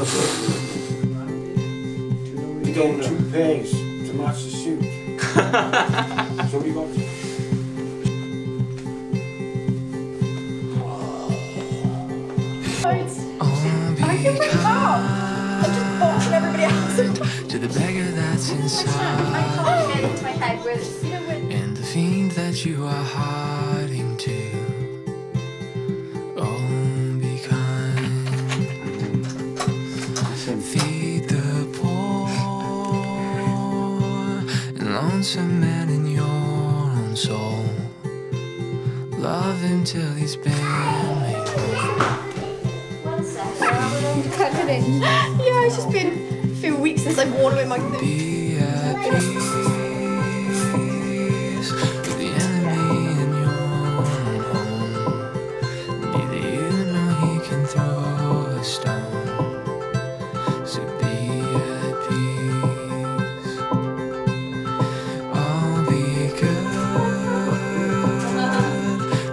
We got two pairs to match the suit. so we got. I feel like calm. I'm just boxing everybody else. to the beggar that's oh I inside can't get into my head with, you know, when and the fiend that you are and lonesome man in your own soul. Love him till he's been made whole. one second. Cuddling. Yeah, it's just been a few weeks since I've worn away my food.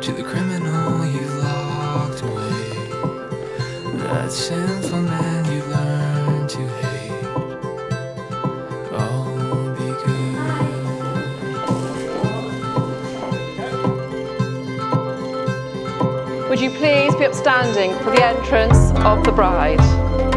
to the criminal you've locked away. That sinful man you learned to hate. Would you please be upstanding for the entrance of the bride?